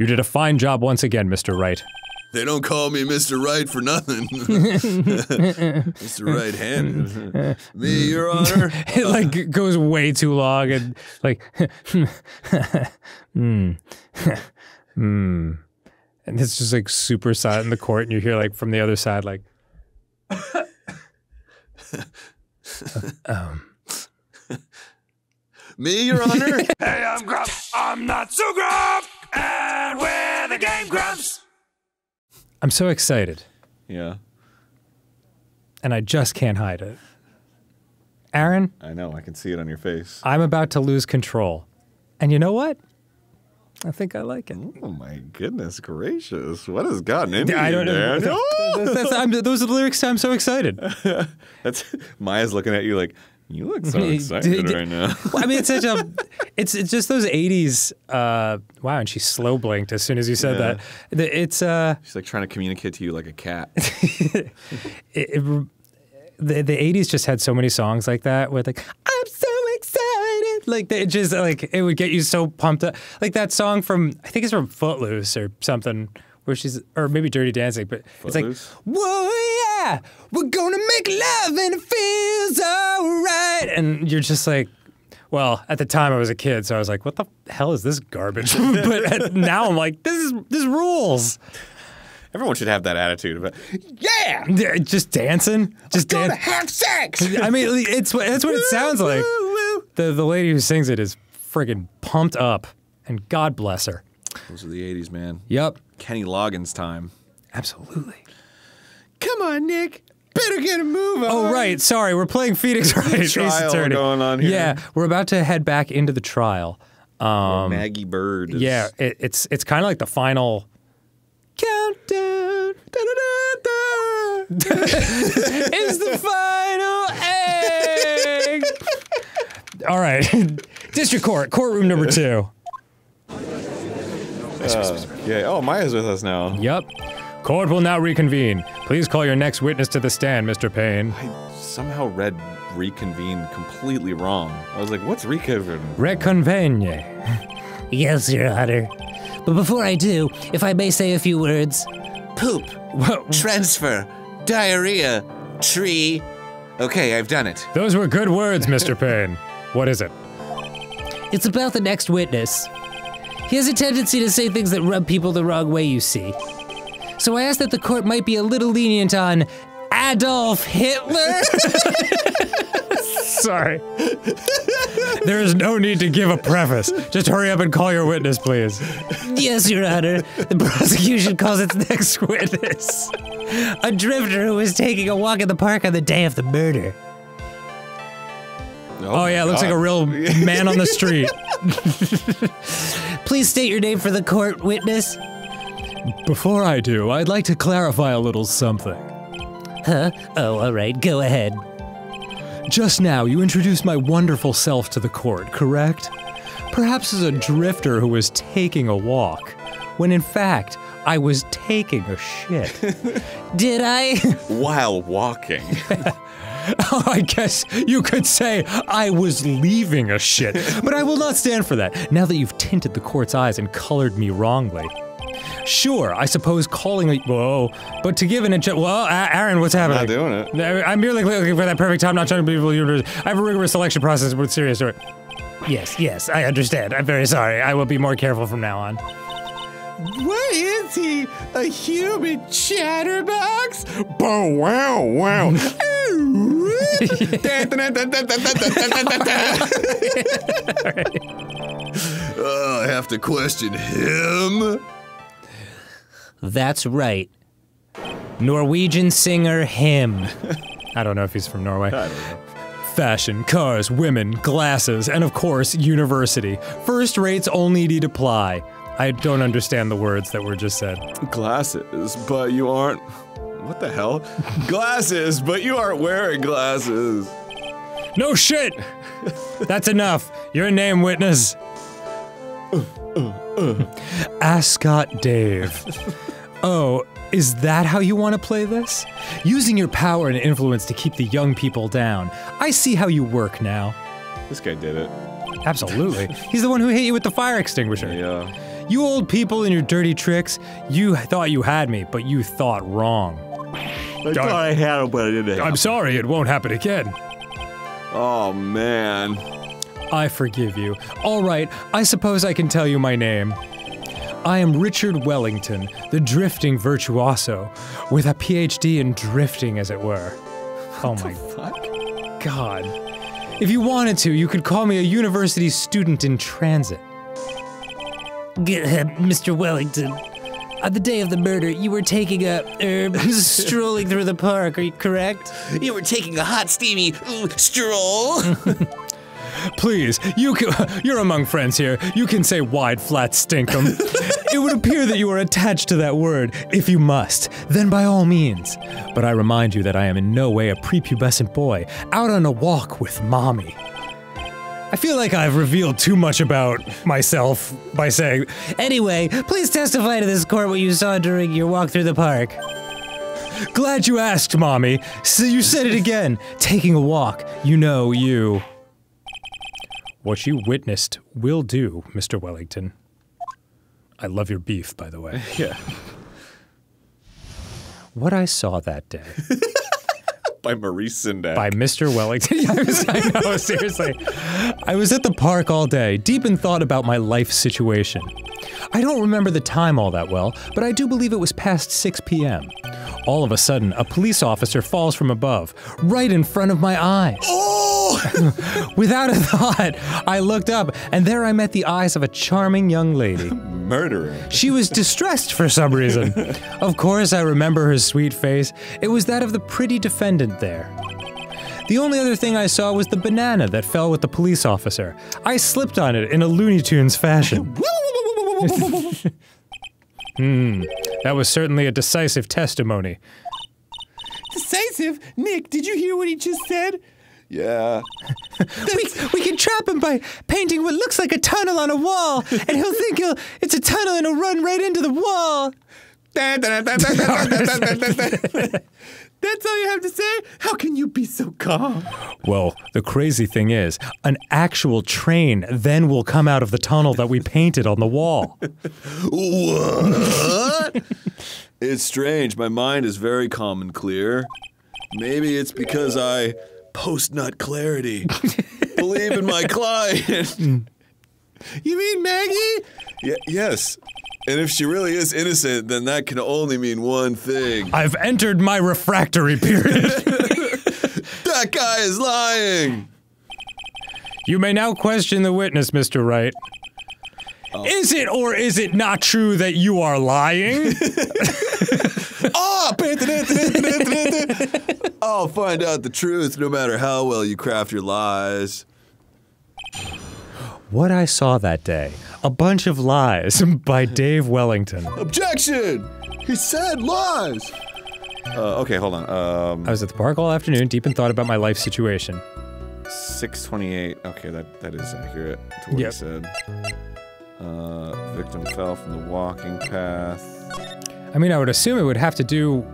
You did a fine job once again, Mr. Wright. They don't call me Mr. Right for nothing. Mr. Right handed. me, Your Honor. it like goes way too long and like hmm hmm and it's just like super silent in the court and you hear like from the other side like um Me, Your Honor. Hey, I'm Grump. I'm not so Grump. And we're the Game Grumps. I'm so excited Yeah, and I just can't hide it. Arin, I know. I can see it on your face. I'm about to lose control. And you know what? I think I like it. Oh my goodness gracious! What has gotten into I you, don't know. Daniel? That's- that's- I'm- those are the lyrics. I'm so excited. That's Maya's looking at you like you look so excited right now. Well, I mean, it's such a, it's it's just those '80s. Uh, wow, and she slow blinked as soon as you said Yeah. that. It's uh, She's like trying to communicate to you like a cat. it, it- the the '80s just had so many songs like that with like I'm so excited, like it just like it would get you so pumped up. Like that song from I think it's from Footloose or something. Where she's, or maybe Dirty Dancing, but it's like, Footloose? whoa, yeah, we're gonna make love and it feels alright. And you're just like, well, at the time I was a kid, so I was like, what the hell is this garbage? but now I'm like, this is, this rules. Everyone should have that attitude. But Yeah, Yeah, just dancing, just dancing. have sex. I mean, it's that's what it sounds like. The the lady who sings it is friggin' pumped up, and God bless her. Those are the '80s, man. Yep, Kenny Loggins time. absolutely. Come on, Nick. Better get a move on. Oh right, sorry, we're playing Phoenix Wright. Trial Attorney. going on here. Yeah, we're about to head back into the trial. Maggey Byrde. Is, Um, Yeah, it, it's it's kind of like the final countdown. is the final egg. All right, district court, courtroom number two. Uh, yeah. Oh, Maya's with us now. Yep. Court will now reconvene. Please call your next witness to the stand, Mr. Payne. I somehow read reconvene completely wrong. I was like, what's reconvene? Reconvene. Yes, Your Honor. But before I do, if I may say a few words. Poop. Transfer. Diarrhea. Tree. Okay, I've done it. Those were good words, Mr. Payne. What is it? It's about the next witness. He has a tendency to say things that rub people the wrong way, you see. So I asked that the court might be a little lenient on Adolf Hitler. Sorry. there is no need to give a preface. Just hurry up and call your witness, please. yes, Your Honor. The prosecution calls its next witness a drifter who was taking a walk in the park on the day of the murder. Oh, oh yeah, it looks like a real man on the street. Please state your name for the court, witness. Before I do, I'd like to clarify a little something. Huh? Oh, all right. Go ahead. Just now, you introduced my wonderful self to the court, correct? Perhaps as a drifter who was taking a walk, when in fact, I was taking a shit. Did I? While walking. I guess you could say I was leaving a shit, but I will not stand for that now that you've tinted the court's eyes and colored me wrongly. Sure, I suppose calling a whoa, but to give an inch. Well, Arin, what's happening? I'm not doing it. I- I'm merely looking for that perfect time, not trying to be evil. I have a rigorous selection process with serious. Yes, yes, I understand. I'm very sorry. I will be more careful from now on. What is he? A human chatterbox? Bow wow wow. Oh, I have to question him. That's right. Norwegian singer him. I don't know if he's from Norway. Fashion, cars, women, glasses, and of course, university. First rates only need apply. I don't understand the words that were just said. Glasses, but you aren't. What the hell? Glasses, but you aren't wearing glasses. No shit! That's enough. Your name, witness. Ascot Dave. Oh, is that how you want to play this? Using your power and influence to keep the young people down. I see how you work now. This guy did it. Absolutely. He's the one who hit you with the fire extinguisher. Yeah. You old people and your dirty tricks, you thought you had me, but you thought wrong. I thought I had him, but I didn't. I'm sorry, it won't happen again. oh man. I forgive you. All right, I suppose I can tell you my name. I am Richard Wellington, the drifting virtuoso, with a PhD in drifting, as it were. Oh my god. If you wanted to, you could call me a university student in transit. Uh, Mr. Wellington, on the day of the murder, you were taking a, er, strolling through the park, are you correct? You were taking a hot, steamy stroll. Please, you can, you're among friends here. You can say wide, flat stinkum. it would appear that you are attached to that word. If you must, then by all means. But I remind you that I am in no way a prepubescent boy out on a walk with mommy. I feel like I've revealed too much about myself by saying, Anyway, please testify to this court what you saw during your walk through the park. Glad you asked, mommy. So you said it again. Taking a walk. You know, you. What you witnessed will do, Mr. Wellington. I love your beef, by the way. Yeah. What I saw that day By Maurice Sendak. by Mr. Wellington. I, was, I know, seriously. I was at the park all day, deep in thought about my life situation. I don't remember the time all that well, but I do believe it was past 6 p.m. All of a sudden, a police officer falls from above, right in front of my eyes. Oh! Without a thought, I looked up, and there I met the eyes of a charming young lady. Murderer. She was distressed for some reason. Of course, I remember her sweet face. It was that of the pretty defendant there. The only other thing I saw was the banana that fell with the police officer. I slipped on it in a Looney Tunes fashion. hmm, that was certainly a decisive testimony. Decisive? Nick, did you hear what he just said? Yeah. We, we can trap him by painting what looks like a tunnel on a wall, and he'll think he'll, it's a tunnel and he'll run right into the wall. That's all you have to say? How can you be so calm? Well, the crazy thing is, an actual train then will come out of the tunnel that we painted on the wall. What? it's strange. My mind is very calm and clear. Maybe it's because I post nut clarity. Believe in my client. Hmm. You mean Maggey? Yes. And if she really is innocent, then that can only mean one thing. I've entered my refractory period. That guy is lying. you may now question the witness, Mr. Wright. Oh. Is it or is it not true that you are lying? Ah, I'll find out the truth no matter how well you craft your lies. what I saw that day a bunch of lies by Dave Wellington. Objection! He said lies. Uh, okay, hold on. Um, I was at the park all afternoon, deep in thought about my life situation. 628. Okay, that, that is accurate to what Yep. he said. Uh, victim fell from the walking path. I mean, I would assume it would have to do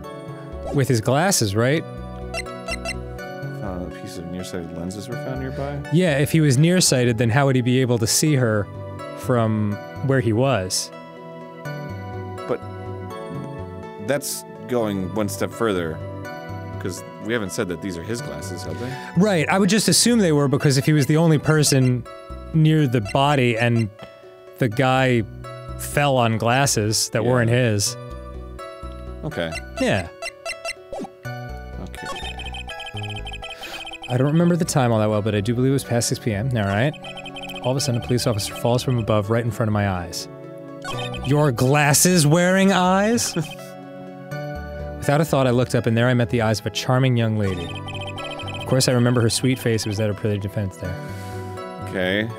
with his glasses, right? Uh, found a piece of nearsighted lenses were found nearby. Yeah, if he was nearsighted, then how would he be able to see her from where he was? But that's going one step further. Because we haven't said that these are his glasses, have they? Right, I would just assume they were because if he was the only person near the body and the guy fell on glasses that Yeah. weren't his. Okay. Yeah. Okay. I don't remember the time all that well, but I do believe it was past 6 p.m. All right. All of a sudden, a police officer falls from above right in front of my eyes. Your glasses wearing eyes? Without a thought, I looked up, and there I met the eyes of a charming young lady. Of course, I remember her sweet face. It was at of pretty defense there. Okay.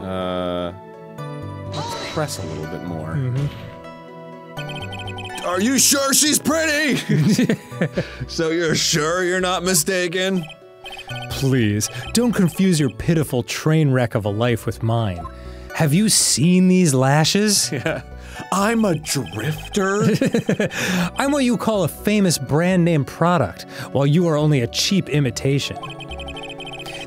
Uh, let's press a little bit more. Are you sure she's pretty? so you're sure you're not mistaken? Please, don't confuse your pitiful train wreck of a life with mine. Have you seen these lashes? Yeah. I'm a drifter. I'm what you call a famous brand name product, while you are only a cheap imitation.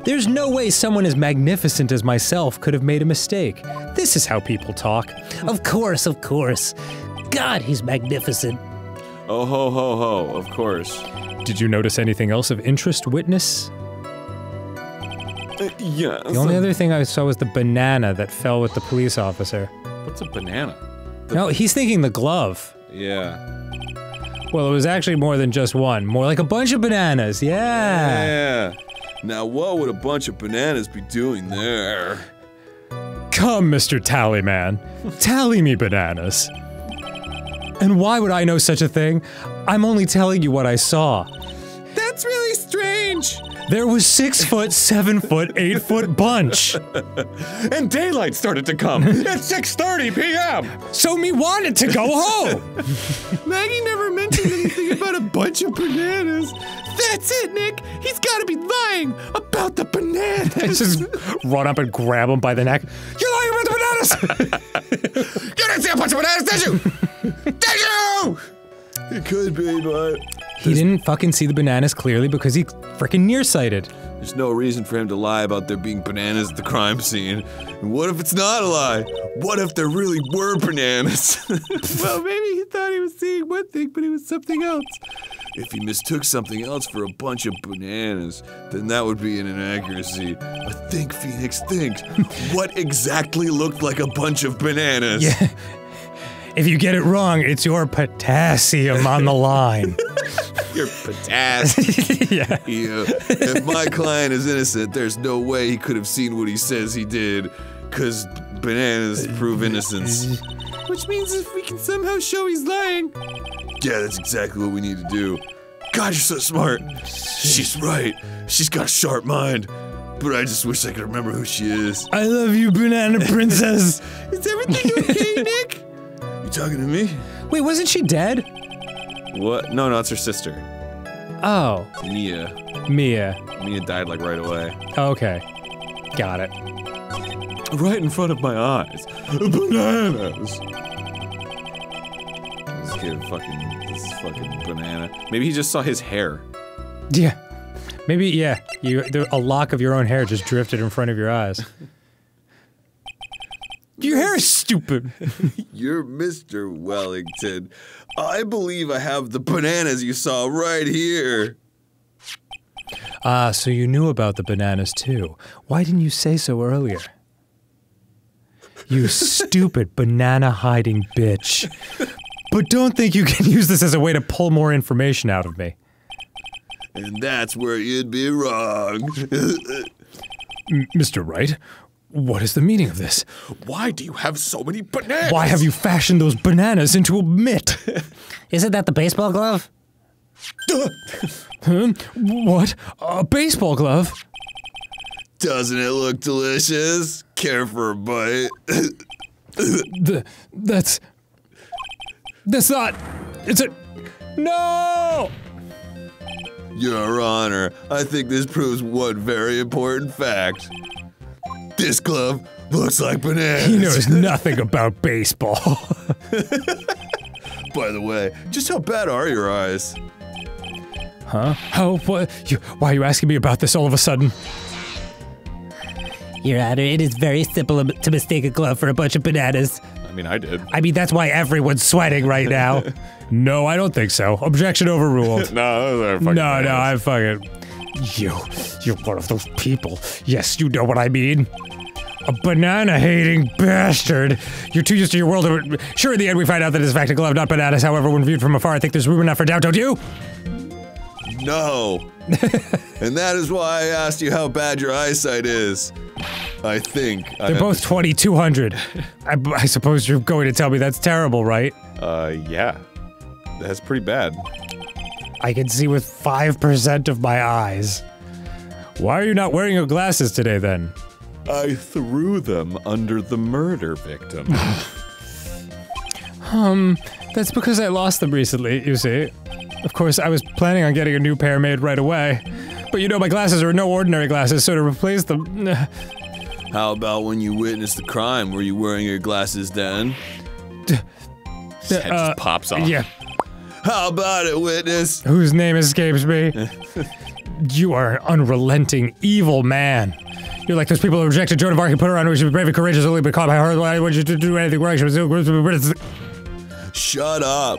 There's no way someone as magnificent as myself could have made a mistake. This is how people talk. Of course, of course. God, he's magnificent. Oh ho ho ho! Of course. Did you notice anything else of interest, witness? Uh, yeah. The only other thing I saw was the banana that fell with the police officer. What's a banana? No, he's thinking the glove. Yeah. Well, it was actually more than just one. More like a bunch of bananas. Yeah. Yeah. Now, what would a bunch of bananas be doing there? Come, Mr. Tallyman. Tally me bananas. And why would I know such a thing? I'm only telling you what I saw. That's really strange. There was six foot, seven foot, eight foot bunch. And daylight started to come at 6:30 p.m. So me wanted to go home. Maggey never mentioned anything about a bunch of bananas. That's it, Nick. He's got to be lying about the bananas. Just run up and grab him by the neck. You're lying about the bananas. you didn't see a bunch of bananas, did you? did you? It could be, but he didn't fucking see the bananas clearly because he freaking nearsighted. there's no reason for him to lie about there being bananas at the crime scene. And what if it's not a lie? What if there really were bananas? Well, maybe he thought he was seeing one thing, but it was something else. if he mistook something else for a bunch of bananas, then that would be an inaccuracy. But think, Phoenix, think. what exactly looked like a bunch of bananas? Yeah. If you get it wrong, it's your potassium on the line. You're potassium. yeah. Yeah. If my client is innocent, there's no way he could have seen what he says he did, because bananas prove innocence. Which means if we can somehow show he's lying, Yeah, that's exactly what we need to do. God, you're so smart. She's right. She's got a sharp mind. But I just wish I could remember who she is. I love you, banana princess. is everything okay, Nick? You talking to me? Wait, wasn't she dead? What? No, no, it's her sister, Oh, Mia. Mia. Mia died like right away. Oh, okay. Got it. Right in front of my eyes. Bananas. This kid fucking, this fucking banana. Maybe he just saw his hair. Yeah. Maybe, yeah. You, a lock of your own hair just drifted in front of your eyes. your hair is stupid. You're Mr. Wellington. I believe I have the bananas you saw right here. Ah, so you knew about the bananas too. Why didn't you say so earlier? You stupid banana hiding bitch. But don't think you can use this as a way to pull more information out of me. And that's where you'd be wrong. M- Mr. Wright, what is the meaning of this? Why do you have so many bananas? Why have you fashioned those bananas into a mitt? Isn't that the baseball glove? Huh? What? A baseball glove? Doesn't it look delicious? Care for a bite? The, that's. That's not. It's a. No! Your Honor, I think this proves one very important fact. This glove looks like bananas. He knows nothing about baseball. By the way, just how bad are your eyes? Huh? How? What? You, why are you asking me about this all of a sudden? Your Honor, it is very simple to mistake a glove for a bunch of bananas. I mean, I did. I mean, that's why everyone's sweating right now. no, I don't think so. Objection overruled. No, those are fucking no, no, bananas. I fucking. You, you're one of those people. Yes, you know what I mean. A banana hating bastard. You're too used to your world. Of, sure, in the end, we find out that it's fact a glove, not bananas. However, when viewed from afar, I think there's room enough for doubt, don't you? No. and that is why I asked you how bad your eyesight is. I think. I They're both 2200. I, I suppose you're going to tell me that's terrible, right? Uh, yeah. That's pretty bad. I can see with 5% of my eyes. Why are you not wearing your glasses today then? I threw them under the murder victim. Um, that's because I lost them recently, you see. Of course, I was planning on getting a new pair made right away. But you know, my glasses are no ordinary glasses, so to replace them. How about when you witnessed the crime? Were you wearing your glasses then? His head Uh, just pops off. yeah, How about it, witness? whose name escapes me. you are an unrelenting, evil man. You're like those people who rejected Joan of Arc and put her on. We should be brave and courageous, only be caught by her. Why would you do anything wrong? She was so- Shut up.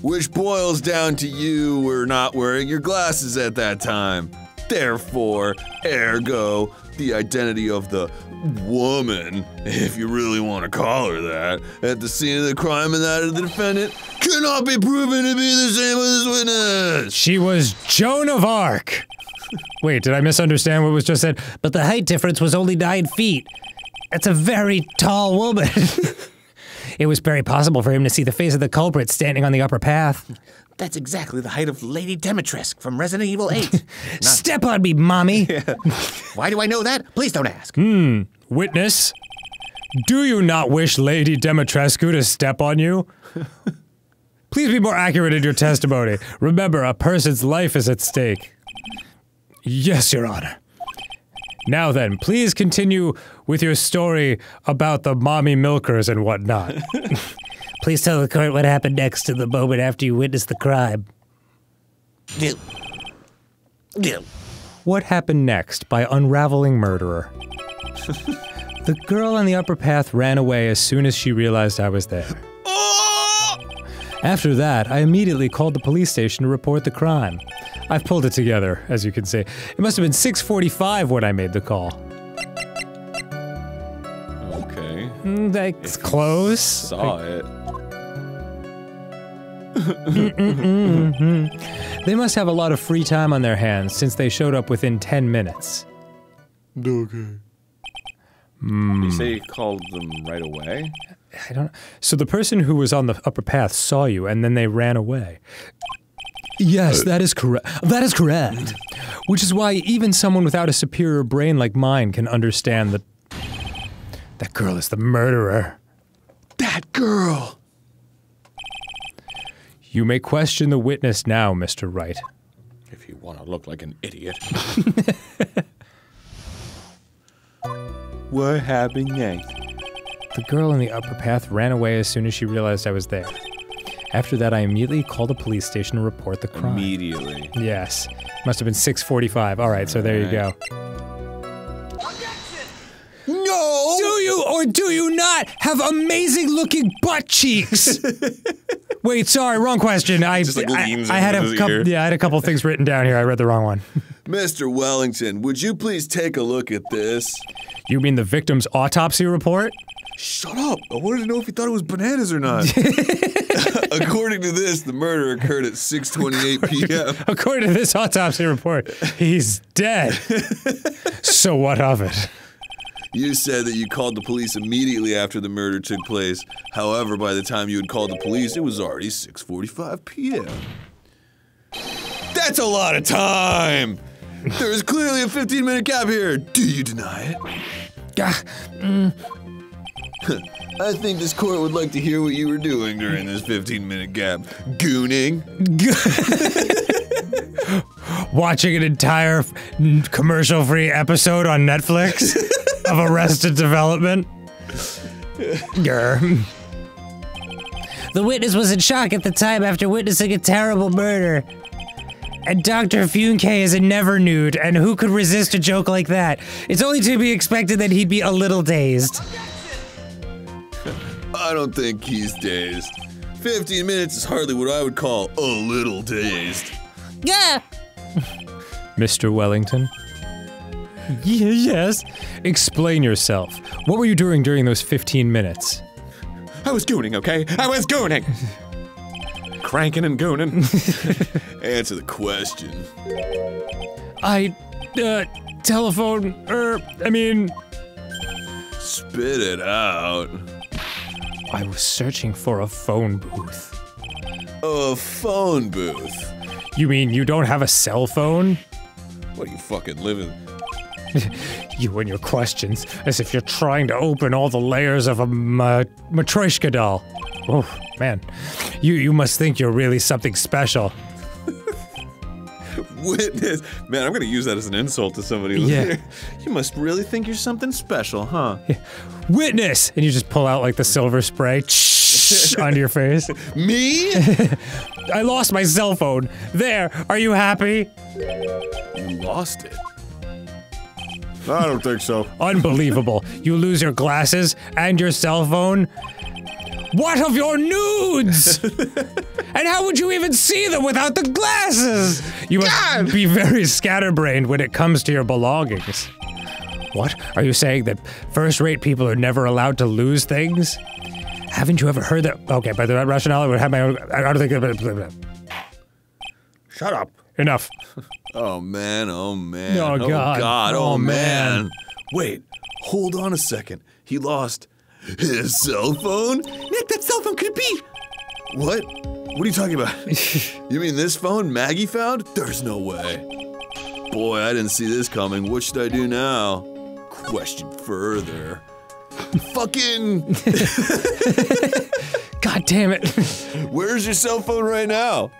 Which boils down to you were not wearing your glasses at that time. Therefore, ergo, the identity of the woman, if you really want to call her that, at the scene of the crime and that of the defendant cannot be proven to be the same as this witness. She was Joan of Arc. Wait, did I misunderstand what was just said? But the height difference was only nine feet. That's a very tall woman. It was very possible for him to see the face of the culprit standing on the upper path. That's exactly the height of Lady Dimitrescu from Resident Evil 8. Step on me, mommy. Why do I know that? Please don't ask. Hmm, witness, do you not wish Lady Dimitrescu to step on you? Please be more accurate in your testimony. Remember, a person's life is at stake. Yes, Your Honor. Now then, please continue with your story about the mommy milkers and whatnot. Please tell the court what happened next to the moment after you witnessed the crime. Gil. Gil. What happened next by unraveling murderer? the girl on the upper path ran away as soon as she realized I was there. After that, I immediately called the police station to report the crime. I've pulled it together, as you can see. It must have been 6:45 when I made the call. Okay. Mm, That's close. Saw it. They must have a lot of free time on their hands since they showed up within 10 minutes. Okay. Mm. You say you called them right away? I don't. So the person who was on the upper path saw you, and then they ran away. Yes, uh. that is correct. That is correct. Which is why even someone without a superior brain like mine can understand that that girl is the murderer. That girl. You may question the witness now, Mr. Wright. If you want to look like an idiot. what happened next? The girl in the upper path ran away as soon as she realized I was there. After that, I immediately called the police station to report the crime. Immediately. Yes. Must have been 6:45. All right, so there you go. No! Do you or do you not have amazing looking butt cheeks? Wait, sorry, wrong question. I Just, like, I, leans I had a couple. Yeah, I had a couple things written down here. I read the wrong one. Mr. Wellington, would you please take a look at this? You mean the victim's autopsy report? Shut up! I wanted to know if you thought it was bananas or not. According to this, the murder occurred at 6:28 p.m. According to this autopsy report, he's dead. so what of it? You said that you called the police immediately after the murder took place. However, by the time you had called the police, it was already 6:45 p.m. That's a lot of time. There is clearly a 15-minute gap here. Do you deny it? Ah, I think this court would like to hear what you were doing during this 15-minute gap. Gooning. watching an entire commercial free episode on Netflix of Arrested Development. Grr. The witness was in shock at the time after witnessing a terrible murder. And Dr. Funke is a never nude, and who could resist a joke like that? It's only to be expected that he'd be a little dazed. I don't think he's dazed. 15 minutes is hardly what I would call a little dazed. Yeah. Mr. Wellington? Yes. Explain yourself. What were you doing during those 15 minutes? I was gooning, okay? I was gooning! Cranking and gooning. Answer the question. I, uh, telephone, er, I mean, Spit it out. I was searching for a phone booth. A phone booth. You mean you don't have a cell phone? What are you fucking living? You and your questions, as if you're trying to open all the layers of a ma- Matryoshka doll. Oh, man. You, you must think you're really something special. Witness. Man, I'm gonna use that as an insult to somebody Yeah. You must really think you're something special, huh? Witness! And you just pull out like the silver spray onto your face. Me? I lost my cell phone. There, are you happy? you lost it. I don't think so. Unbelievable. You lose your glasses and your cell phone? What of your nudes? and how would you even see them without the glasses? You must be very scatterbrained when it comes to your belongings. What? Are you saying that first rate people are never allowed to lose things? Haven't you ever heard that? Okay, by the rationale, I would have my own. I don't think. Shut up. Enough. Oh man, oh man. Oh, oh, God. God, Oh, oh, man. man. Wait, hold on a second. He lost his cell phone? Nick, that cell phone could be. What? What are you talking about? you mean this phone Maggey found? There's no way. Boy, I didn't see this coming. What should I do now? Question further. Fucking. God damn it. Where's your cell phone right now?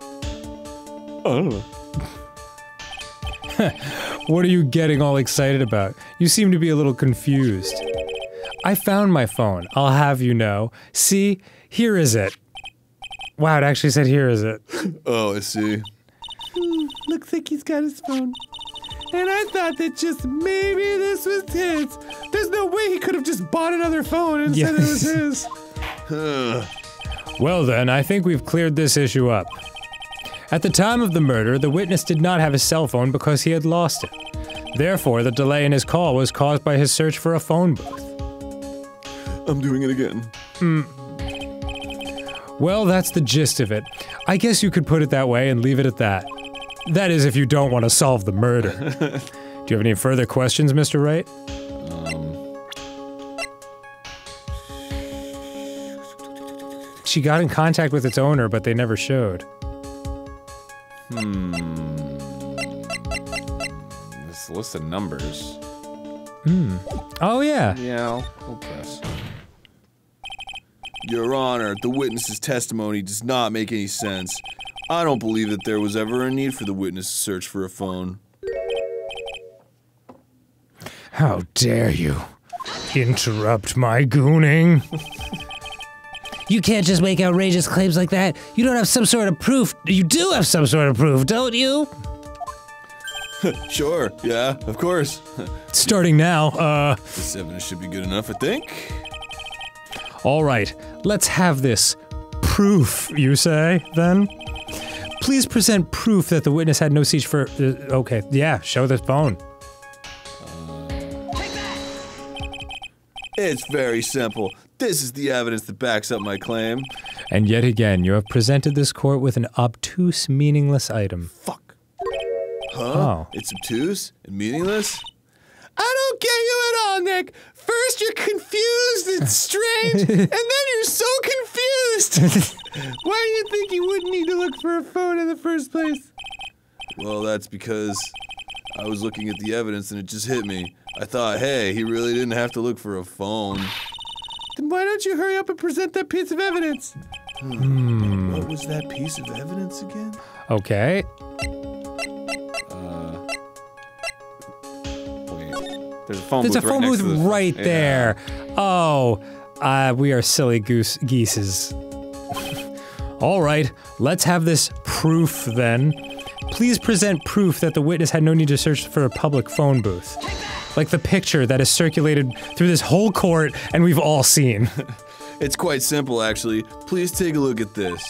I don't know. What are you getting all excited about? You seem to be a little confused. I found my phone, I'll have you know. See, here is it. Wow, it actually said here is it. Oh, I see. Hmm, looks like he's got his phone. And I thought that just maybe this was his. There's no way he could have just bought another phone and said it was Yes. his. Well, then, I think we've cleared this issue up. At the time of the murder, the witness did not have a cell phone because he had lost it. Therefore, the delay in his call was caused by his search for a phone booth. I'm doing it again. Well, that's the gist of it. I guess you could put it that way and leave it at that. That is, if you don't want to solve the murder. Do you have any further questions, Mr. Wright? Um. She got in contact with its owner, but they never showed. Hmm. This list of numbers. Hmm. Oh, yeah. Yeah, I'll, I'll press. Your Honor, the witness's testimony does not make any sense. I don't believe that there was ever a need for the witness to search for a phone. How dare you interrupt my gooning? You can't just make outrageous claims like that. You don't have some sort of proof. You do have some sort of proof, don't you? Sure, yeah, of course. Starting now, uh, this evidence should be good enough, I think. all right, let's have this proof, you say, then? Please present proof that the witness had no search for. Uh, okay, yeah, show the phone. It's very simple. This is the evidence that backs up my claim. And yet again, you have presented this court with an obtuse, meaningless item. Fuck. Oh. It's obtuse and meaningless? I don't get you at all, Nick. First you're confused and strange, and then you're so confused. Why do you think you wouldn't need to look for a phone in the first place? Well, that's because I was looking at the evidence and it just hit me. I thought, hey, he really didn't have to look for a phone. Then why don't you hurry up and present that piece of evidence? Hmm. What was that piece of evidence again? Okay, There's a phone there's a booth phone right booth next to the- right Yeah. there. Oh, uh, we are silly goose geeses. All right, let's have this proof then. Please present proof that the witness had no need to search for a public phone booth. Like the picture that is circulated through this whole court and we've all seen. It's quite simple, actually. Please take a look at this.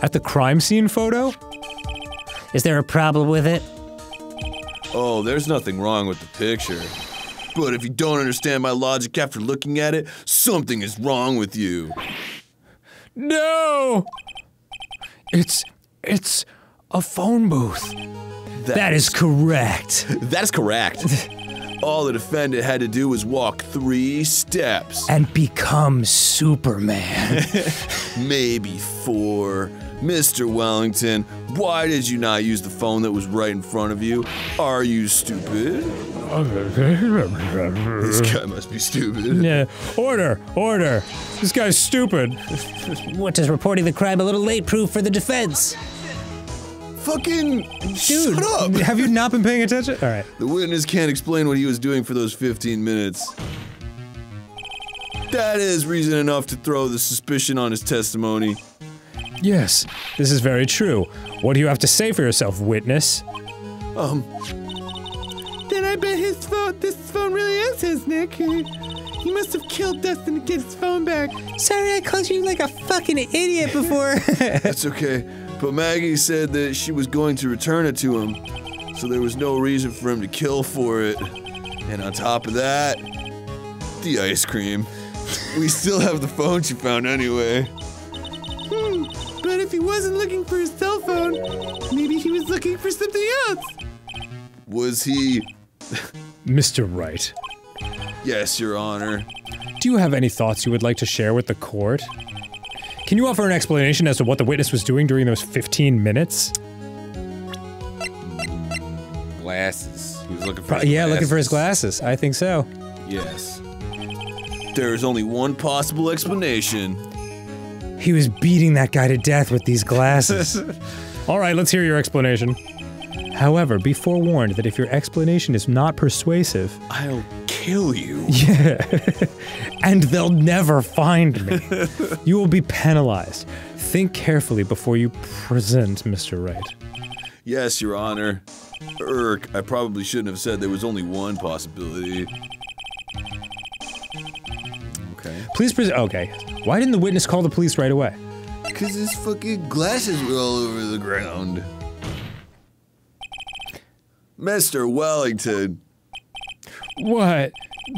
At the crime scene photo? Is there a problem with it? Oh, there's nothing wrong with the picture. But if you don't understand my logic after looking at it, something is wrong with you. No! It's it's a phone booth. that is correct. That is correct. All the defendant had to do was walk three steps, And become Superman. maybe four. Mr. Wellington, why did you not use the phone that was right in front of you? Are you stupid? This guy must be stupid. yeah. Order, order. This guy's stupid. What does reporting the crime a little late prove for the defense? Fucking Dude, shut up! have you not been paying attention? All right. The witness can't explain what he was doing for those 15 minutes. That is reason enough to throw the suspicion on his testimony. Yes, this is very true. What do you have to say for yourself, witness? Um... Then I I bet his phone, this phone really is his, Nick. He, he must have killed Dustin to get his phone back. Sorry, I called you like a fucking idiot before. That's okay. But Maggey said that she was going to return it to him, so there was no reason for him to kill for it. And on top of that, the ice cream. We still have the phone she found anyway. Looking for his cell phone, maybe he was looking for something else. Was he? Mr. Wright, Yes, Your Honor. do you have any thoughts you would like to share with the court? Can you offer an explanation as to what the witness was doing during those 15 minutes? Glasses. He was looking for. Pro- his yeah, looking for his glasses. glasses. I think so. Yes. There is only one possible explanation. He was beating that guy to death with these glasses. All right, let's hear your explanation. However, be forewarned that if your explanation is not persuasive, I'll kill you. Yeah. and they'll never find me, you will be penalized. Think carefully before you present, Mr. Wright. Yes, Your Honor. Irk, I probably shouldn't have said there was only one possibility. Please present. Okay. Why didn't the witness call the police right away? Cause his fucking glasses were all over the ground. Mr. Wellington, What?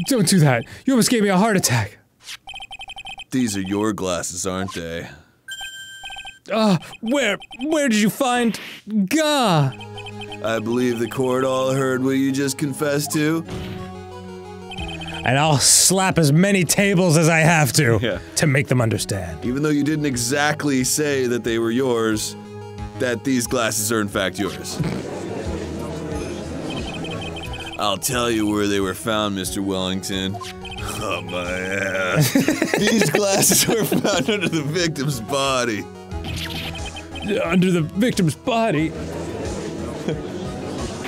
Don't do that. You almost gave me a heart attack. these are your glasses, aren't they? Uh, where? Where did you find? Gah! I believe the court all heard what you just confessed to. And I'll slap as many tables as I have to Yeah. to make them understand. Even though you didn't exactly say that they were yours, that these glasses are in fact yours. I'll tell you where they were found, Mr. Wellington. Oh my ass. these glasses were found under the victim's body. Under the victim's body.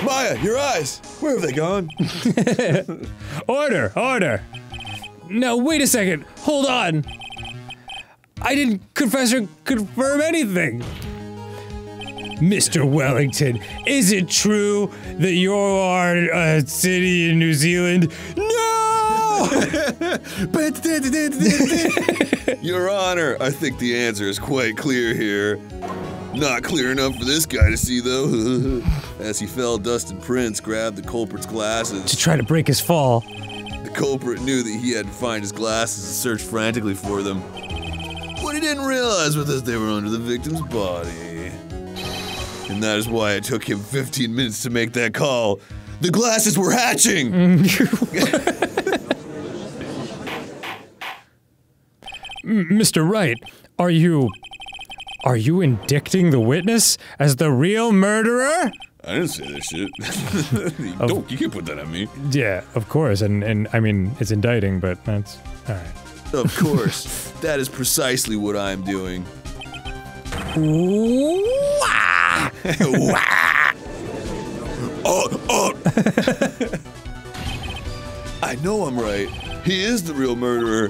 Maya, your eyes. Where have they gone? Order, order. No, wait a second. Hold on. I didn't confess or confirm anything. Mr. Wellington, is it true that you are a city in New Zealand? No! Your Honor, I think the answer is quite clear here. Not clear enough for this guy to see, though. As he fell, Dustin Prince grabbed the culprit's glasses. to try to break his fall. The culprit knew that he had to find his glasses and search frantically for them. What he didn't realize was that they were under the victim's body. And that is why it took him 15 minutes to make that call. The glasses were hatching! Mr. Wright, are you. Are you indicting the witness as the real murderer? I didn't say that shit. Don't, you can't put that on me. Yeah, of course. And, and I mean, it's indicting, but that's. Alright. Of course. that is precisely what I'm doing. oh, oh. I know I'm right. He is the real murderer,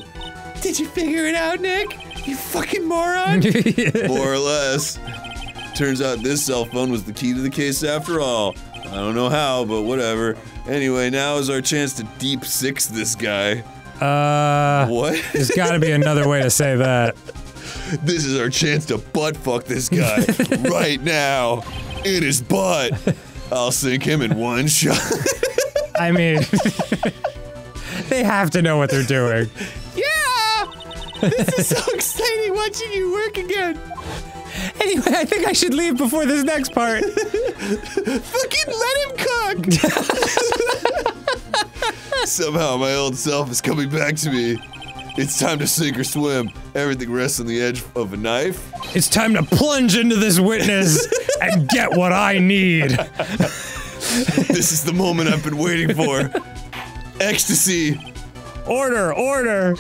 Did you figure it out, Nick? You fucking moron. more or less. Turns out this cell phone was the key to the case after all. I don't know how, but whatever. Anyway, now is our chance to deep six this guy. Uh. What? There's gotta be another way to say that. This is our chance to butt fuck this guy right now in his butt. I'll sink him in one shot. I mean. they have to know what they're doing. Yeah! This is so exciting watching you work again. Anyway, I think I should leave before this next part. Fucking let him cook. Somehow my old self is coming back to me. It's time to sink or swim. Everything rests on the edge of a knife. It's time to plunge into this witness and get what I need. This is the moment I've been waiting for. Ecstasy. Order, order.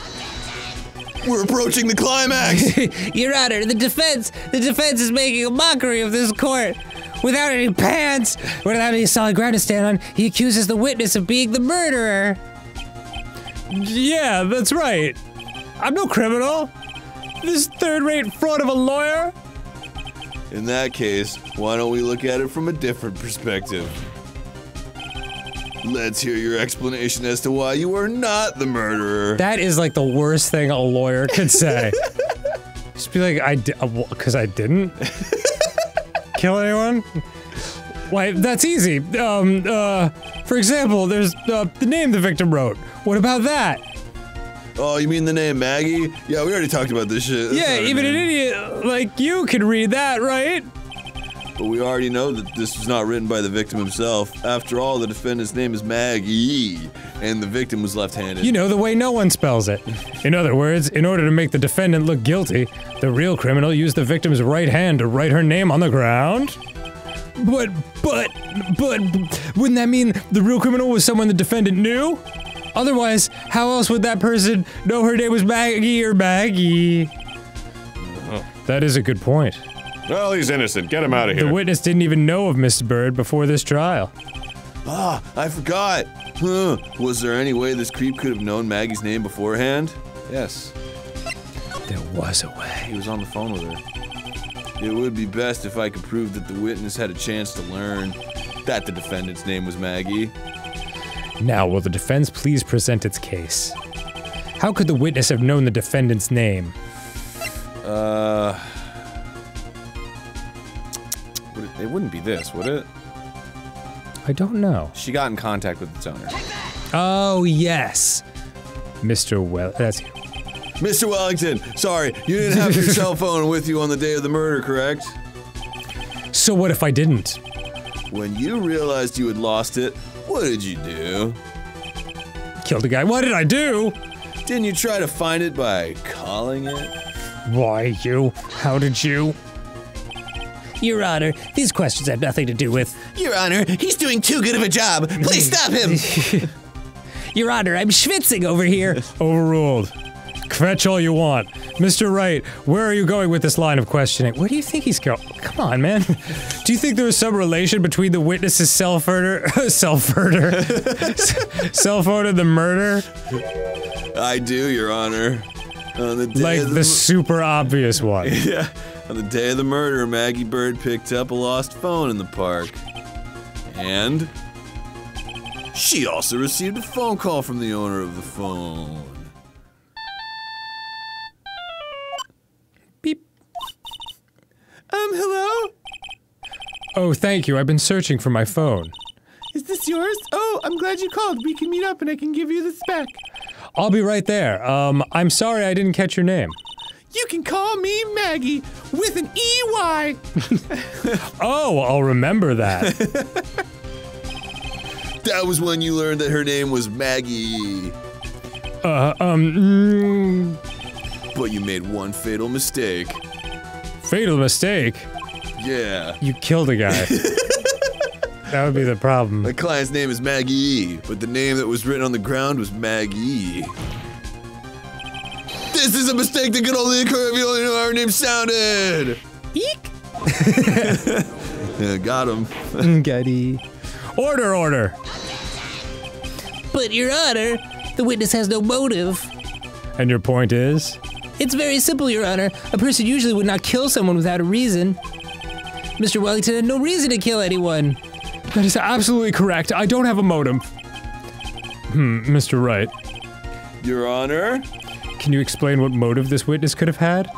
We're approaching the climax. Your Honor, the defense, the defense is making a mockery of this court. Without any pants, without any solid ground to stand on, he accuses the witness of being the murderer. Yeah, that's right. I'm no criminal. This third rate fraud of a lawyer. In that case, why don't we look at it from a different perspective? Let's hear your explanation as to why you are not the murderer. That is like the worst thing a lawyer could say. Just be like, I because I didn't kill anyone. Why? That's easy. Um. Uh. For example, there's uh, the name the victim wrote. What about that? oh, you mean the name Maggey? Yeah, we already talked about this shit. That's yeah, even an idiot like you can read that, right? But we already know that this was not written by the victim himself. After all, the defendant's name is Maggey, and the victim was left-handed. You know, the way no one spells it. In other words, in order to make the defendant look guilty, the real criminal used the victim's right hand to write her name on the ground. But, but, but, wouldn't that mean the real criminal was someone the defendant knew? Otherwise, how else would that person know her name was Maggie or Maggie? Oh. That is a good point. Well, he's innocent. Get him out of here. The witness didn't even know of Miss Byrde before this trial. Ah, I forgot. Huh. Was there any way this creep could have known Maggey's name beforehand? yes, There was a way. he was on the phone with her. It would be best if I could prove that the witness had a chance to learn that the defendant's name was Maggie. Now, will the defense please present its case? How could the witness have known the defendant's name? Uh, it, it wouldn't be this, would it? I don't know. She got in contact with its owner. Oh, yes. Mr. Well, that's you. Mr. Wellington, sorry, you didn't have your cell phone with you on the day of the murder, correct? So what if I didn't? When you realized you had lost it, what did you do? Killed a guy. What did I do? Didn't you try to find it by calling it? Why, you? How did you? Your Honor, these questions have nothing to do with. Your Honor, he's doing too good of a job. Please stop him. Your Honor, I'm schwitzing over here. Overruled. Fetch all you want. Mr. Wright, where are you going with this line of questioning? Where do you think he's going? Come on, man. Do you think there was some relation between the witness's cell murder, self murder, cell phone and the murder? I do, Your Honor. On the day Like of the super obvious one. Yeah. On the day of the murder, Maggey Byrde picked up a lost phone in the park. And she also received a phone call from the owner of the phone. Beep. Um, hello? Oh, thank you. I've been searching for my phone. Is this yours? Oh, I'm glad you called. We can meet up and I can give you the spec. I'll be right there. Um, I'm sorry I didn't catch your name. You can call me Maggey with an EY. Oh, I'll remember that. That was when you learned that her name was Maggey. uh, um, mm, But you made one fatal mistake. fatal mistake. Yeah. You killed a guy. that would be the problem. The client's name is Maggey, but the name that was written on the ground was Maggie. This is a mistake that could only occur if you only know how her name sounded. Eek! Yeah, got him. Gutty. Order, order. But, Your Honor, the witness has no motive. And your point is? It's very simple, Your Honor. A person usually would not kill someone without a reason. Mr. Wellington had no reason to kill anyone. That is absolutely correct. I don't have a modem. Hmm, Mr. Wright, Your Honor, can you explain what motive this witness could have had?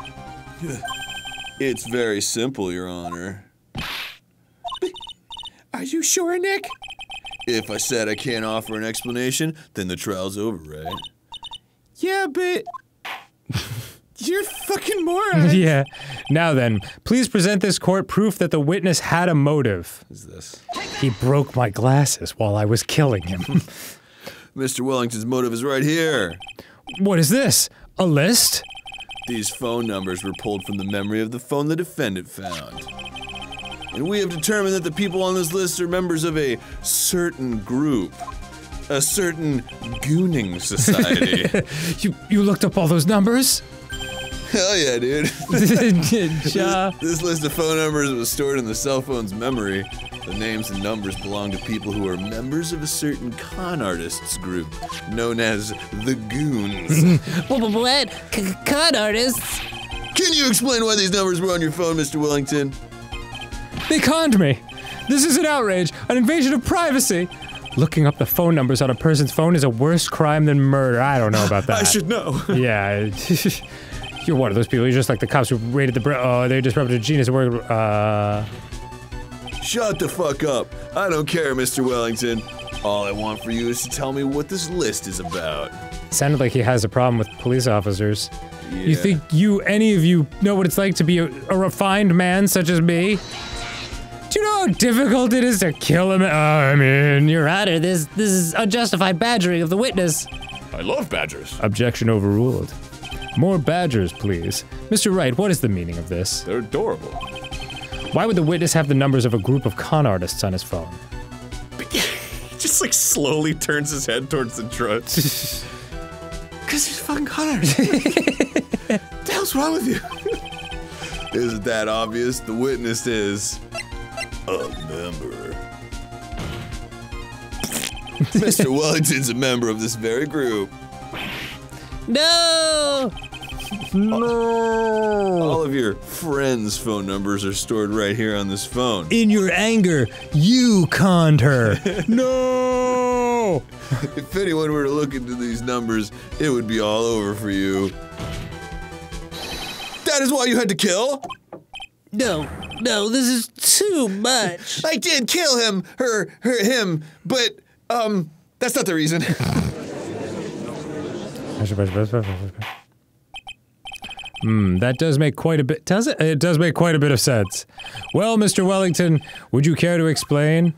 it's very simple, Your Honor. Are you sure, Nick? If I said I can't offer an explanation, then the trial's over, right? Yeah, but. You're fucking moron. yeah. Now then, please present this court proof that the witness had a motive. Is this? He broke my glasses while I was killing him. Mr. Wellington's motive is right here. What is this? A list? These phone numbers were pulled from the memory of the phone the defendant found. And we have determined that the people on this list are members of a certain group. A certain gooning society. You you looked up all those numbers? Hell yeah, dude. Ja. This list of phone numbers was stored in the cell phone's memory. The names and numbers belong to people who are members of a certain con artists group known as the Goons. What? C- con artists? Can you explain why these numbers were on your phone, Mr. Wellington? They conned me. This is an outrage, an invasion of privacy. looking up the phone numbers on a person's phone is a worse crime than murder. I don't know about that. I should know. Yeah. You're one of those people. You're just like the cops who raided the. Br- oh, they disrupted a genius work. Uh, Shut the fuck up. I don't care, Mr. Wellington. All I want for you is to tell me what this list is about. sounded like he has a problem with police officers. You think you, any of you, know what it's like to be a, a refined man such as me? Do you know how difficult it is to kill him? Uh, I mean, Your Honor, this this is unjustified badgering of the witness. I love badgers. objection overruled. More badgers, please. Mr. Wright, what is the meaning of this? They're adorable. Why would the witness have the numbers of a group of con artists on his phone? he Just like slowly turns his head towards the truck. Because he's fucking Connors. the hell's wrong with you? Isn't that obvious? The witness is a member. Mr. Wellington's a member of this very group. No! No! All of your friends' phone numbers are stored right here on this phone. In your anger, you conned her. no! If anyone were to look into these numbers, it would be all over for you. That is why you had to kill? No, no, this is too much. I did kill him, her, her, him, but, um, that's not the reason. Hmm, that does make quite a bit. Does it? It does make quite a bit of sense. Well, Mr. Wellington, would you care to explain?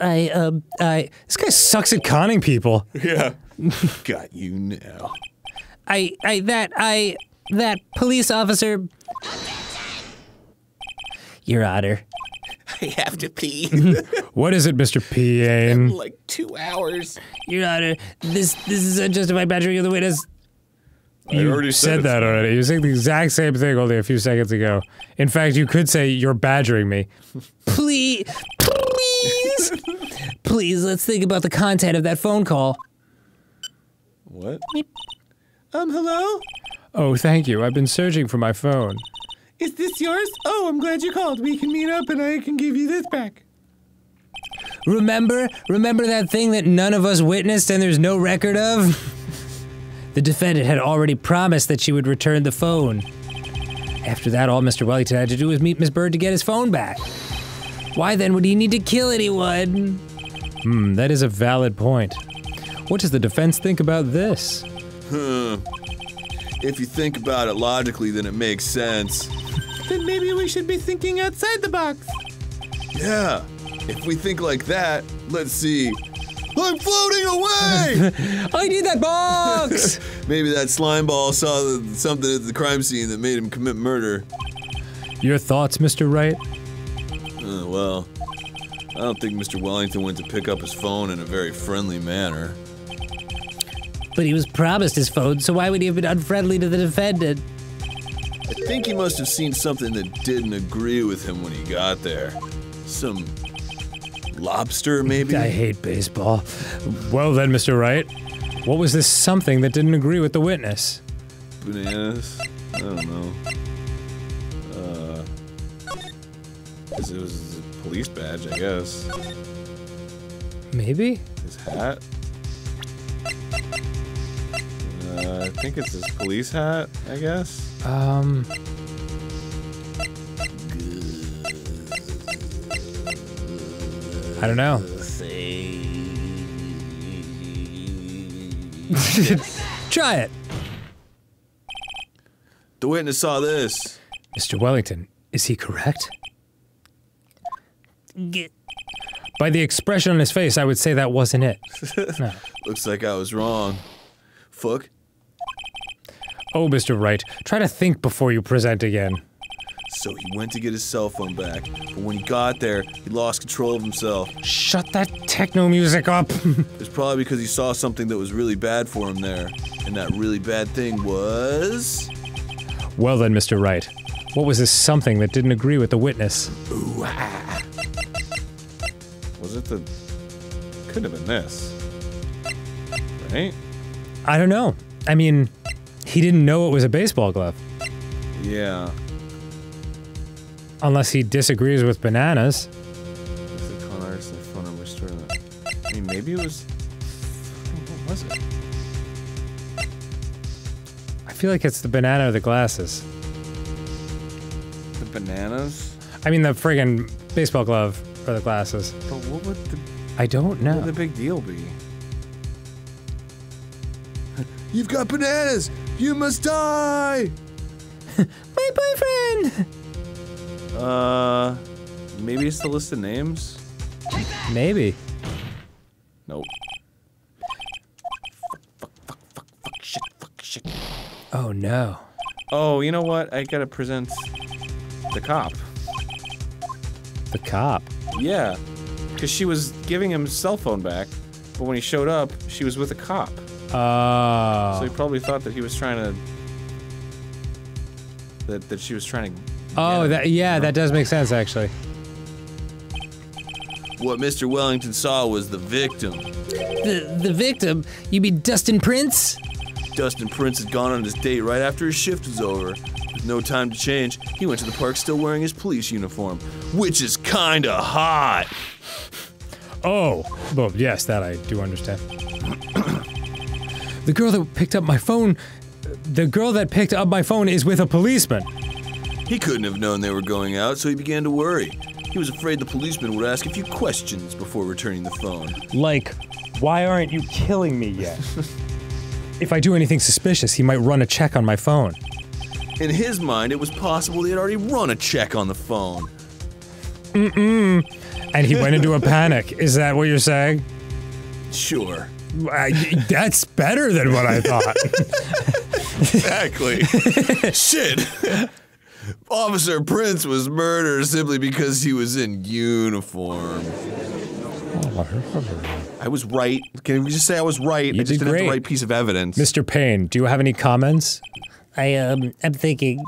I, um, I, This guy sucks at conning people. yeah. Got you now. I, I, that, I, that police officer. Your Honor, I have to pee. What is it, Mr. Payne? like two hours. Your Honor, this, this is unjustified badgering of the witness. You already said said that already. You said the exact same thing only a few seconds ago. In fact, you could say you're badgering me. Please, please, please, let's think about the content of that phone call. What? Um, hello? Oh, thank you. I've been searching for my phone. Is this yours? Oh, I'm glad you called. We can meet up and I can give you this back. Remember, remember that thing that none of us witnessed and there's no record of? The defendant had already promised that she would return the phone. After that, all Mr. Wellington had to do was meet Miss Byrde to get his phone back. Why then would he need to kill anyone? Hmm, that is a valid point. What does the defense think about this? Hmm. If you think about it logically, then it makes sense. Then maybe we should be thinking outside the box. Yeah. If we think like that, let's see. I'm floating away! I need that box! Maybe that slime ball saw something at the crime scene that made him commit murder. Your thoughts, Mr. Wright? Uh, well, I don't think Mr. Wellington went to pick up his phone in a very friendly manner. But he was promised his phone, so why would he have been unfriendly to the defendant? I think he must have seen something that didn't agree with him when he got there. Some lobster, maybe? I hate baseball. Well then, Mr. Wright, what was this something that didn't agree with the witness? Bananas? I don't know. Uh, it was his police badge, I guess. Maybe? His hat? Uh, I think it's his police hat, I guess. Um. I don't know. Try it. The witness saw this. Mr. Wellington, is he correct? G- By the expression on his face, I would say that wasn't it. No. Looks like I was wrong. Fuck. Oh, Mr. Wright, try to think before you present again. So he went to get his cell phone back, but when he got there, he lost control of himself. Shut that techno music up. It's probably because he saw something that was really bad for him there. And that really bad thing was. well then, Mr. Wright, what was this something that didn't agree with the witness? Ah. Was it the. Could have been this. Right? I don't know. I mean, he didn't know it was a baseball glove. Yeah. Unless he disagrees with bananas. Is it con artist and phone number stored in it? maybe it was. What was it? I feel like it's the banana or the glasses. The bananas? I mean, the friggin' baseball glove or the glasses. But what would the, I don't what know. would the big deal be? You've got bananas! You must die! My boyfriend! Uh, maybe it's the list of names? Maybe. Nope. Oh no. Oh, you know what? I gotta present the cop. The cop. Yeah, because she was giving him his cell phone back, but when he showed up, she was with a cop. Oh. So he probably thought that he was trying to. That, that she was trying to. oh, that yeah, that does make sense actually. What Mr. Wellington saw was the victim. The, the victim? You mean Dustin Prince? Dustin Prince had gone on his date right after his shift was over. With no time to change, he went to the park still wearing his police uniform, which is kinda hot. Oh, well, yes, that I do understand. the girl that picked up my phone, the girl that picked up my phone is with a policeman. He couldn't have known they were going out, so he began to worry. He was afraid the policeman would ask a few questions before returning the phone. Like, why aren't you killing me yet? if I do anything suspicious, he might run a check on my phone. In his mind, it was possible he had already run a check on the phone. Mm-mm. And he went into a panic. Is that what you're saying? Sure. I, that's better than what I thought. Exactly. Shit. Officer Prince was murdered simply because he was in uniform. I was right. Can we just say I was right? I just did didn't have the right piece of evidence. Mr. Payne, do you have any comments? I, um, I'm thinking.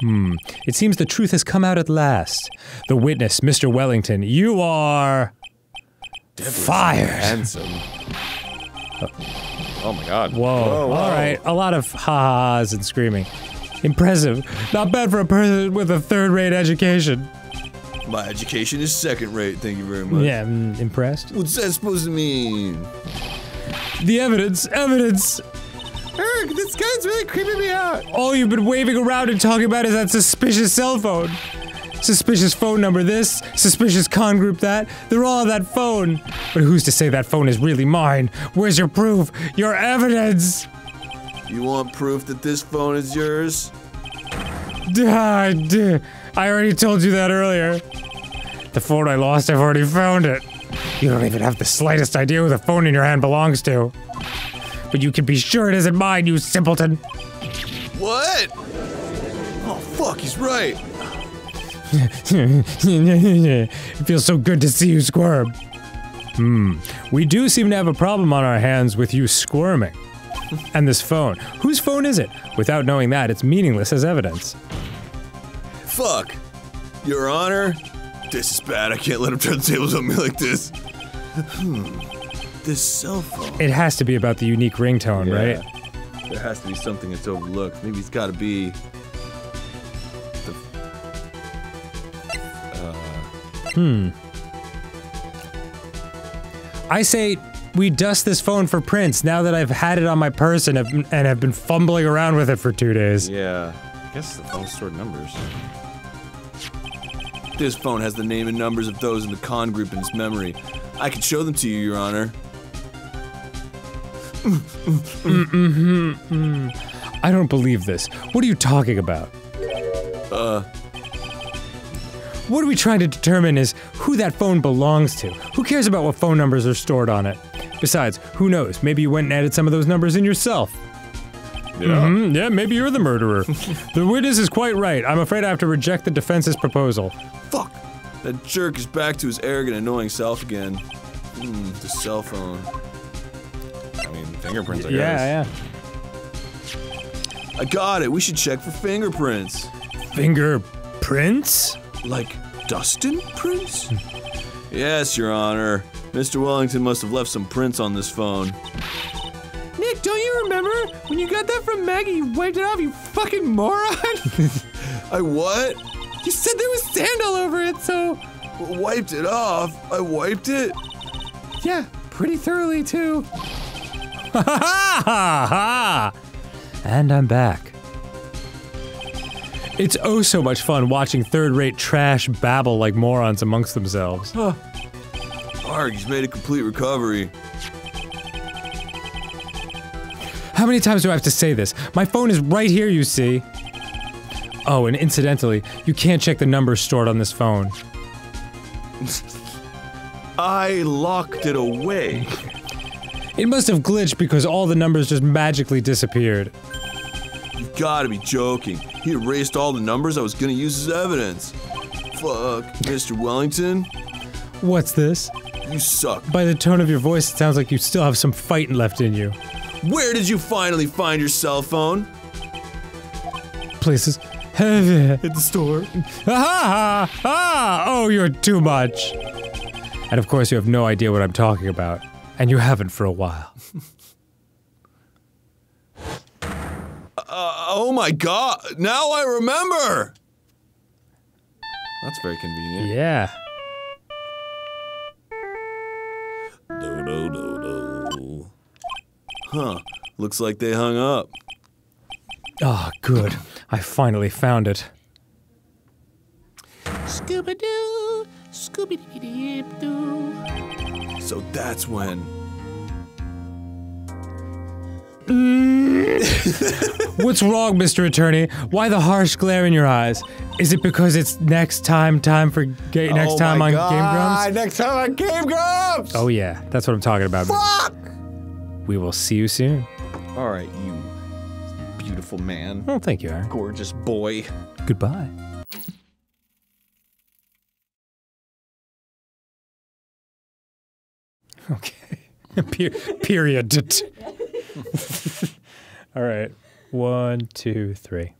Hmm. It seems the truth has come out at last. The witness, Mr. Wellington, you are fired. Handsome. Oh my god. Whoa. All right. A lot of ha-has and screaming. Impressive. Not bad for a person with a third-rate education. My education is second rate, thank you very much. Yeah, I'm impressed. What's that supposed to mean? The evidence, evidence. Eric, this guy's really creeping me out. All you've been waving around and talking about is that suspicious cell phone. Suspicious phone number this, suspicious con group that. They're all on that phone. But who's to say that phone is really mine? Where's your proof? Your evidence? You want proof that this phone is yours? I already told you that earlier. The phone I lost, I've already found it. You don't even have the slightest idea who the phone in your hand belongs to. But you can be sure it isn't mine, you simpleton. What? Oh, fuck, he's right. It feels so good to see you squirm. Hmm. We do seem to have a problem on our hands with you squirming. And this phone. Whose phone is it? Without knowing that, it's meaningless as evidence. Fuck. Your Honor? This is bad. I can't let him turn the tables on me like this. Hmm. This cell phone. It has to be about the unique ringtone, Yeah. right? There has to be something that's overlooked. Maybe it's gotta be. Hmm. I say we dust this phone for prints now that I've had it on my person and have- and have been fumbling around with it for two days. Yeah. I guess the phone stored numbers. This phone has the name and numbers of those in the con group in its memory. I can show them to you, Your Honor. Mm-hmm. Mm-hmm. I don't believe this. What are you talking about? Uh, What are we trying to determine is who that phone belongs to. Who cares about what phone numbers are stored on it? Besides, who knows? Maybe you went and added some of those numbers in yourself. Yeah. Hmm, yeah, maybe you're the murderer. the witness is quite right. I'm afraid I have to reject the defense's proposal. fuck! That jerk is back to his arrogant, annoying self again. Hmm, the cell phone. I mean, fingerprints, I guess. Yeah, I got it. We should check for fingerprints. Fingerprints? Like Dustin Prince? yes, Your Honor. Mr. Wellington must have left some prints on this phone. Nick, don't you remember when you got that from Maggey? You wiped it off, you fucking moron. I what? you said there was sand all over it, so Wiped it off. I wiped it. yeah. pretty thoroughly too. Ha ha ha ha! And I'm back. It's oh so much fun watching third-rate trash babble like morons amongst themselves. Huh. Arg, he's made a complete recovery. How many times do I have to say this? My phone is right here, you see. Oh, and incidentally, you can't check the numbers stored on this phone. I locked it away. It must have glitched because all the numbers just magically disappeared. You've gotta be joking. He erased all the numbers I was gonna use as evidence. Fuck, Mr. Wellington, What's this? you suck. By the tone of your voice, it sounds like you still have some fighting left in you. Where did you finally find your cell phone? Places. At the store. Ha ha ha! Oh, you're too much. And of course, you have no idea what I'm talking about. And you haven't for a while. Uh, Oh my god, now I remember! That's very convenient. Yeah. No, no, no, no. Huh, looks like they hung up. Oh, good. I finally found it. Scooby-Doo, Scooby-Doo. So that's when. What's wrong, Mr. Attorney? Why the harsh glare in your eyes? Is it because it's next time time for ga- oh next Oh time my on God, Game Grumps? Next time on Game Grumps! Oh yeah, that's what I'm talking about. Fuck! We will see you soon. All right, you beautiful man, Oh, thank you, Arin. gorgeous boy. Goodbye. Okay. Per- period. All right. One, two, three.